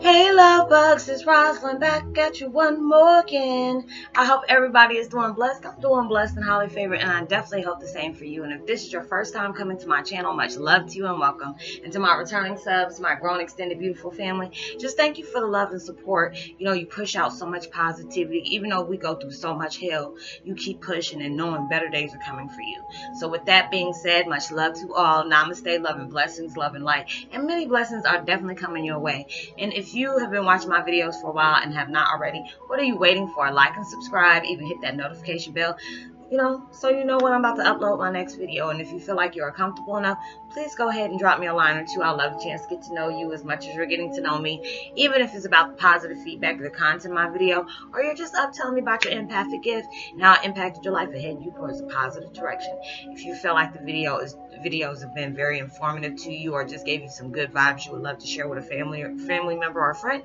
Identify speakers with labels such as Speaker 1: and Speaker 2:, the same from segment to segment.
Speaker 1: Hey love bugs, it's Roslynn back at you one more again. I hope everybody is doing blessed. I'm doing blessed and highly favored, and I definitely hope the same for you. And if this is your first time coming to my channel, much love to you and welcome. And to my returning subs, my grown, extended, beautiful family, just thank you for the love and support. You know, you push out so much positivity. Even though we go through so much hell, you keep pushing and knowing better days are coming for you. So with that being said, much love to all. Namaste, love and blessings, love and light. And many blessings are definitely coming your way. And if you have been watching my videos for a while and have not already, what are you waiting for? Like and subscribe, even hit that notification bell you know, so you know when I'm about to upload my next video. And if you feel like you're comfortable enough, please go ahead and drop me a line or two. I'd love a chance to get to know you as much as you're getting to know me, even if it's about positive feedback the content of my video, or you're just up telling me about your empathic gift and how it impacted your life and you towards a positive direction. If you feel like the video is videos have been very informative to you or just gave you some good vibes you would love to share with a family or family member or friend,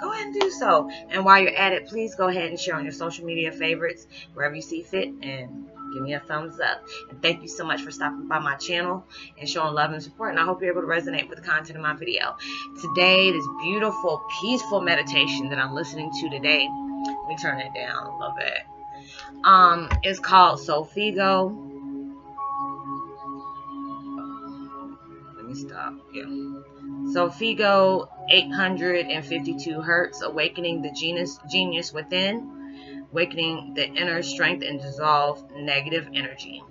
Speaker 1: go ahead and do so. And while you're at it, please go ahead and share on your social media favorites wherever you see fit and give me a thumbs up. And thank you so much for stopping by my channel and showing love and support. And I hope you're able to resonate with the content of my video. Today, this beautiful, peaceful meditation that I'm listening to today, let me turn it down a little bit, um, it's called Solfeggio. Me stop. Yeah. Solfeggio 852 Hertz, Awakening the Genius, Genius Within awakening the inner strength and dissolve negative energy.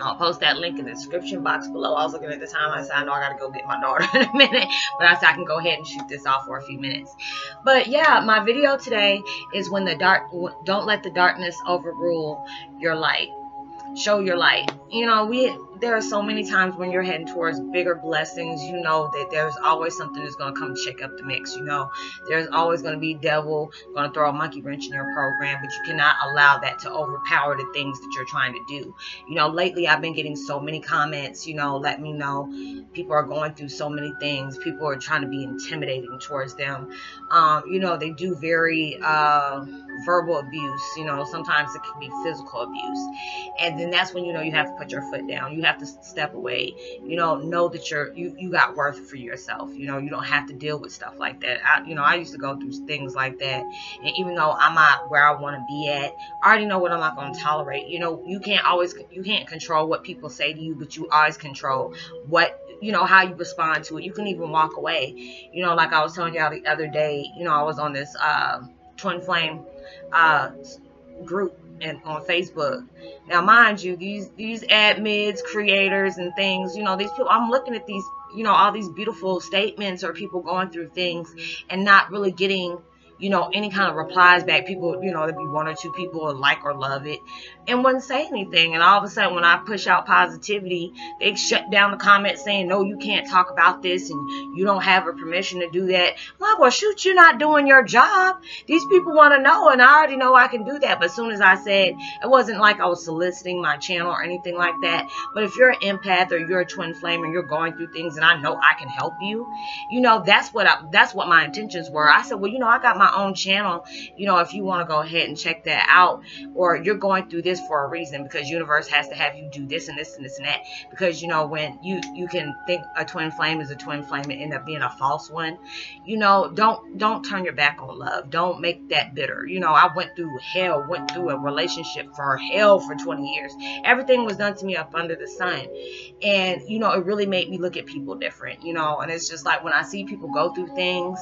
Speaker 1: I'll post that link in the description box below. I was looking at the time. I said, I know I got to go get my daughter in a minute. But I said I can go ahead and shoot this off for a few minutes. But yeah, my video today is when the dark, don't let the darkness overrule your light. Show your light. You know, we there are so many times when you're heading towards bigger blessings, you know that there's always something that's going to come shake up the mix. You know, there's always going to be devil going to throw a monkey wrench in your program, but you cannot allow that to overpower the things that you're trying to do. You know, lately I've been getting so many comments, you know, let me know people are going through so many things. People are trying to be intimidating towards them. Um, you know, they do very uh, verbal abuse. You know, sometimes it can be physical abuse. And then that's when, you know, you have to put your foot down. You have have to step away. You know, know that you're you you got worth for yourself. You know, you don't have to deal with stuff like that. I, you know, I used to go through things like that, and even though I'm not where I want to be at, I already know what I'm not going to tolerate. You know, you can't always you can't control what people say to you, but you always control what you know how you respond to it. You can even walk away. You know, like I was telling y'all the other day. You know, I was on this uh, twin flame uh, group and on Facebook. Now, mind you, these these admins, creators, and things, you know, these people. I'm looking at these, you know, all these beautiful statements or people going through things and not really getting you know, any kind of replies back. People, you know, there'd be one or two people like or love it and wouldn't say anything. And all of a sudden, when I push out positivity, they shut down the comments saying, no, you can't talk about this and you don't have a permission to do that. I'm like, well, shoot, you're not doing your job. These people want to know, and I already know I can do that. But as soon as I said, it wasn't like I was soliciting my channel or anything like that. But if you're an empath or you're a twin flame and you're going through things and I know I can help you, you know, that's what I, that's what my intentions were. I said, well, you know, I got my own channel, you know, if you want to go ahead and check that out, or you're going through this for a reason because universe has to have you do this and this and this and that. Because you know, when you you can think a twin flame is a twin flame and end up being a false one, you know, don't don't turn your back on love. Don't make that bitter. You know, I went through hell, went through a relationship for hell for 20 years. Everything was done to me up under the sun. And, you know, it really made me look at people different, you know, and it's just like when I see people go through things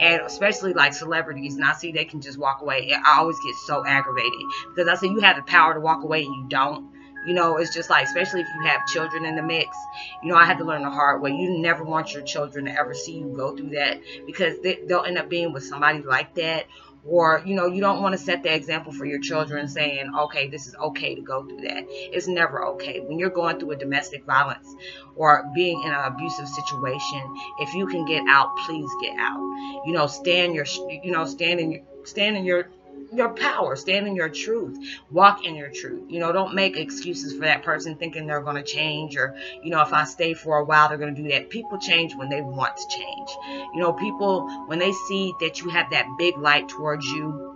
Speaker 1: and especially like celebrities and I see they can just walk away, I always get so aggravated because I say you have the power to walk away and you don't. You know, it's just like, especially if you have children in the mix. You know, I had to learn the hard way. You never want your children to ever see you go through that because they, they'll end up being with somebody like that or you know you don't want to set the example for your children saying okay this is okay to go through that. It's never okay. When you're going through a domestic violence or being in an abusive situation if you can get out please get out. You know stand your you know stand in stand in your your power, stand in your truth, walk in your truth. You know, don't make excuses for that person thinking they're going to change or, you know, if I stay for a while, they're going to do that. People change when they want to change. You know, people, when they see that you have that big light towards you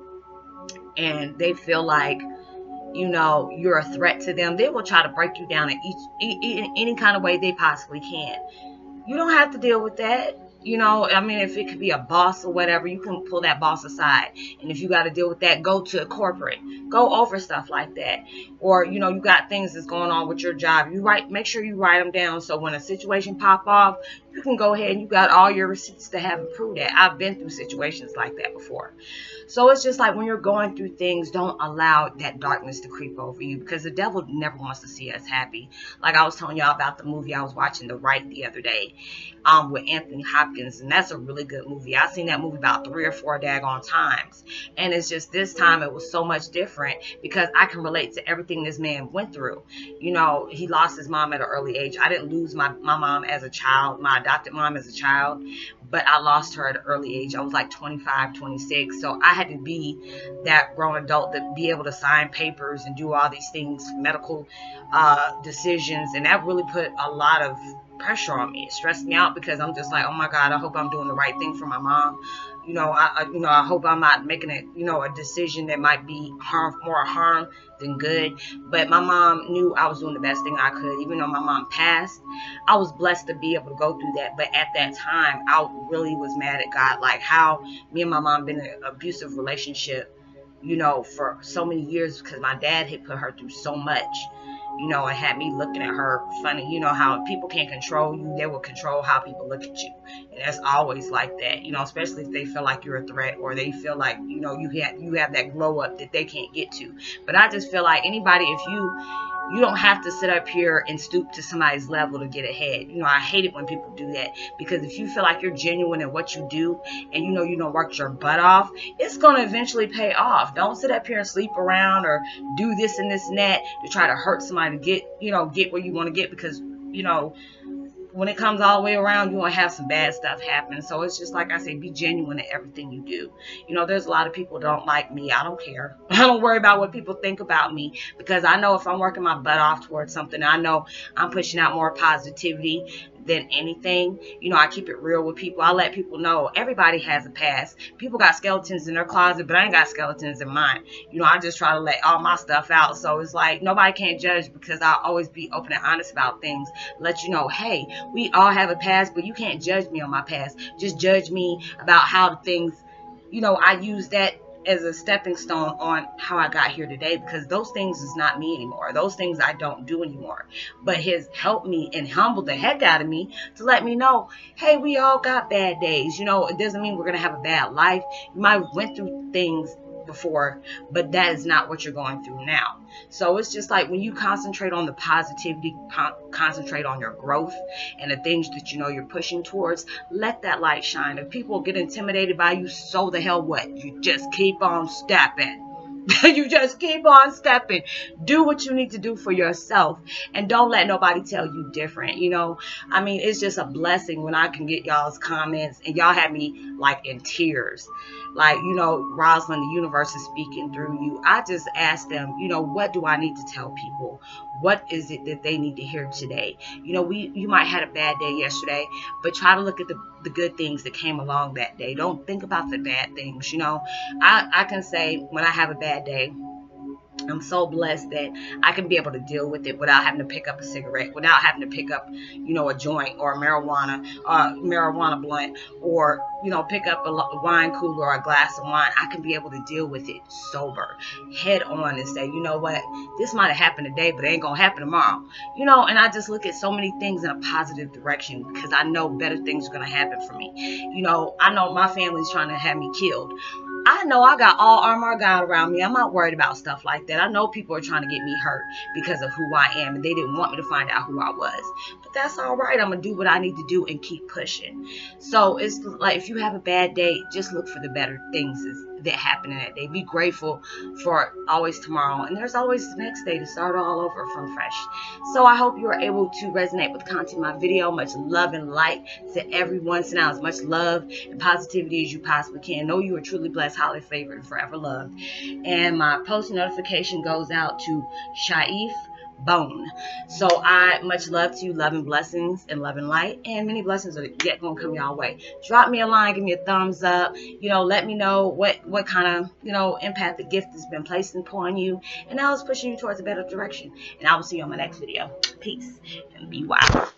Speaker 1: and they feel like, you know, you're a threat to them, they will try to break you down in each, in any kind of way they possibly can. You don't have to deal with that You know, I mean, if it could be a boss or whatever, you can pull that boss aside. And if you got to deal with that, go to a corporate. Go over stuff like that. Or, you know, you got things that's going on with your job. You write, make sure you write them down. So when a situation pop off, you can go ahead and you got all your receipts to have it prove that. I've been through situations like that before. So it's just like when you're going through things, don't allow that darkness to creep over you because the devil never wants to see us happy. Like I was telling y'all about the movie I was watching, The Rite, the other day um, with Anthony Hopkins, and that's a really good movie. I've seen that movie about three or four daggone times, and it's just this time it was so much different because I can relate to everything this man went through. You know, he lost his mom at an early age. I didn't lose my, my mom as a child, my adopted mom as a child, but I lost her at an early age. I was like 25, 26, so I had to be that grown adult to be able to sign papers and do all these things, medical uh, decisions, and that really put a lot of pressure on me. It stressed me out because I'm just like, oh my God, I hope I'm doing the right thing for my mom. You know, I, you know I hope I'm not making it, you know, a decision that might be harm more harm than good. But my mom knew I was doing the best thing I could, even though my mom passed. I was blessed to be able to go through that. But at that time, I really was mad at God, like how me and my mom been in an abusive relationship, you know, for so many years because my dad had put her through so much you know, it had me looking at her funny. You know how people can't control you, they will control how people look at you. And that's always like that, you know, especially if they feel like you're a threat or they feel like, you know, you have you have that glow up that they can't get to. But I just feel like anybody if you you don't have to sit up here and stoop to somebody's level to get ahead. You know, I hate it when people do that because if you feel like you're genuine in what you do and you know you don't work your butt off, it's going to eventually pay off. Don't sit up here and sleep around or do this and this and that to try to hurt somebody to get, you know, get where you want to get because, you know, when it comes all the way around, you're going to have some bad stuff happen. So it's just like I say, be genuine in everything you do. You know, there's a lot of people don't like me. I don't care. I don't worry about what people think about me because I know if I'm working my butt off towards something, I know I'm pushing out more positivity than anything. You know, I keep it real with people. I let people know everybody has a past. People got skeletons in their closet, but I ain't got skeletons in mine. You know, I just try to let all my stuff out. So it's like nobody can't judge because I always be open and honest about things. Let you know, hey, we all have a past, but you can't judge me on my past. Just judge me about how things, you know, I use that as a stepping stone on how I got here today because those things is not me anymore. Those things I don't do anymore. But his helped me and humbled the heck out of me to let me know, hey, we all got bad days. You know, it doesn't mean we're gonna have a bad life. You might went through things before, but that is not what you're going through now. So it's just like when you concentrate on the positivity, con concentrate on your growth and the things that you know you're pushing towards, let that light shine. If people get intimidated by you, so the hell what? You just keep on stepping. you just keep on stepping. Do what you need to do for yourself. And don't let nobody tell you different. You know, I mean, it's just a blessing when I can get y'all's comments and y'all have me like in tears. Like, you know, Roslynn, the universe is speaking through you. I just ask them, you know, what do I need to tell people? What is it that they need to hear today? You know, we you might have had a bad day yesterday, but try to look at the, the good things that came along that day. Don't think about the bad things. You know, I, I can say when I have a bad day, I'm so blessed that I can be able to deal with it without having to pick up a cigarette, without having to pick up, you know, a joint or a marijuana, uh, marijuana blunt, or you know, pick up a wine cooler or a glass of wine. I can be able to deal with it sober, head on, and say, you know what, this might have happened today, but it ain't gonna happen tomorrow. You know, and I just look at so many things in a positive direction because I know better things are gonna happen for me. You know, I know my family's trying to have me killed. I know I got all armor God around me. I'm not worried about stuff like that. I know people are trying to get me hurt because of who I am and they didn't want me to find out who I was. But that's all right. I'm going to do what I need to do and keep pushing. So it's like if you have a bad day, just look for the better things that happened in that day. Be grateful for always tomorrow. And there's always the next day to start all over from fresh. So I hope you are able to resonate with content my video. Much love and light to everyone. Send out as much love and positivity as you possibly can. Know you are truly blessed, highly favored, and forever loved. And my post notification goes out to Shaif bone. So I much love to you, love and blessings and love and light, and many blessings are yet gonna come your way. Drop me a line, give me a thumbs up. You know, let me know what what kind of you know impact the gift has been placed upon you, and I was pushing you towards a better direction. And I will see you on my next video. Peace and be wild.